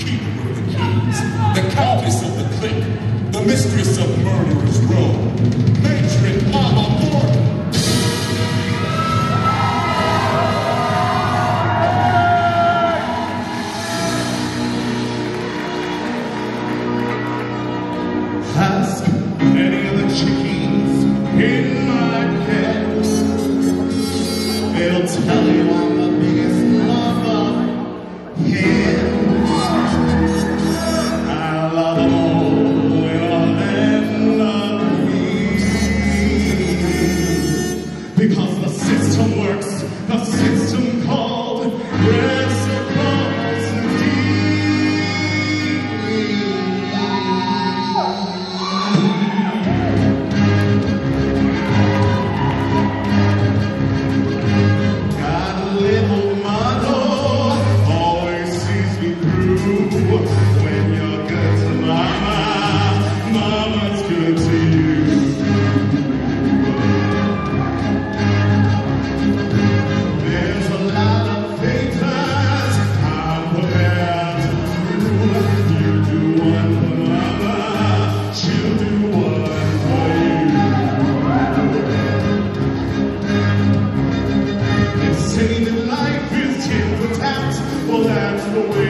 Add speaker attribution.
Speaker 1: keeper of the keys, the countess of the clique, the mistress of murderer's row, matron system works, the system called Tainted life is tit for tat, well that's the way.